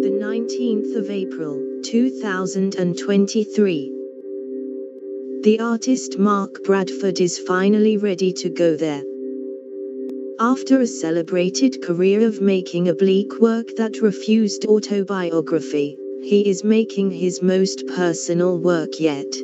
The 19th of April, 2023. The artist Mark Bradford is finally ready to go there. After a celebrated career of making oblique work that refused autobiography, he is making his most personal work yet.